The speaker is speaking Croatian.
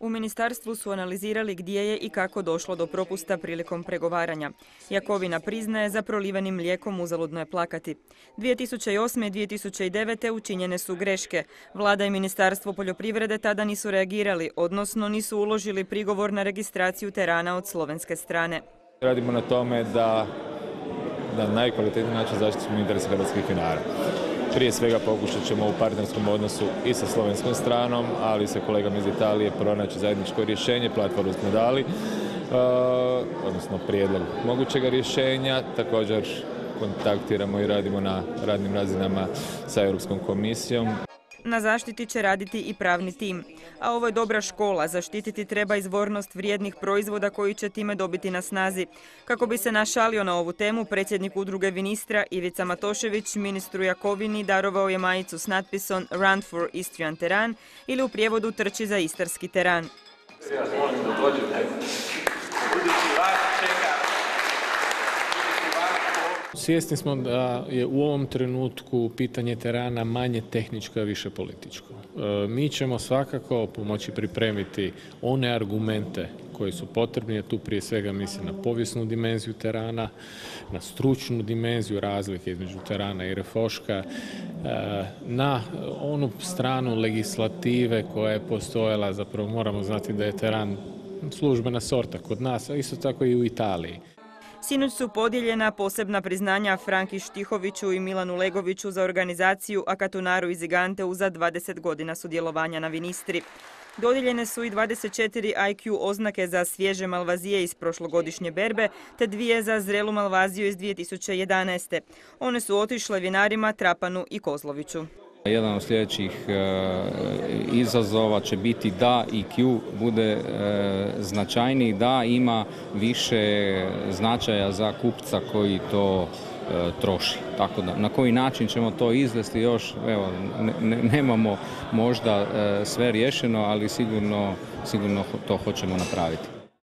U ministarstvu su analizirali gdje je i kako došlo do propusta prilikom pregovaranja. Jakovina priznaje za prolivenim mlijekom uzaludno je plakati. 2008. i 2009. učinjene su greške. Vlada i Ministarstvo poljoprivrede tada nisu reagirali, odnosno nisu uložili prigovor na registraciju terana od slovenske strane. Radimo na tome da na najkvalitetniji način zaštitimo interese hrvatskih vinara. Prije svega pokušat ćemo u partnerskom odnosu i sa slovenskom stranom, ali i sa kolegama iz Italije pronaći zajedničko rješenje, platformu smo dali, uh, odnosno prijedlog mogućega rješenja. Također kontaktiramo i radimo na radnim razinama sa Europskom komisijom. Na zaštiti će raditi i pravni tim. A ovo je dobra škola. Zaštititi treba izvornost vrijednih proizvoda koji će time dobiti na snazi. Kako bi se našalio na ovu temu, predsjednik udruge Vinistra Ivica Matošević ministru Jakovini darovao je majicu s natpisom Run for Istrian Teran ili u prijevodu Trči za istarski teran. Svjesni smo da je u ovom trenutku pitanje terana manje tehničko, a više političko. E, mi ćemo svakako pomoći pripremiti one argumente koji su potrebni, a tu prije svega mislim na povijesnu dimenziju terana, na stručnu dimenziju razlike između terana i refoška, e, na onu stranu legislative koja je postojala, zapravo moramo znati da je teran službena sorta kod nas, a isto tako i u Italiji. Sinoć su podijeljena posebna priznanja Franki Štihoviću i Milanu Legoviću za organizaciju Akatunaru iz Iganteu za 20 godina sudjelovanja na Vinistri. Dodijeljene su i 24 IQ oznake za svježe malvazije iz prošlogodišnje berbe, te dvije za zrelu malvaziju iz 2011. One su otišle vinarima Trapanu i Kozloviću. Jedan od sljedećih e, izazova će biti da IQ bude e, značajniji, da ima više značaja za kupca koji to e, troši. Tako da, na koji način ćemo to izvesti još, evo, nemamo možda sve riješeno, ali sigurno, sigurno to hoćemo napraviti.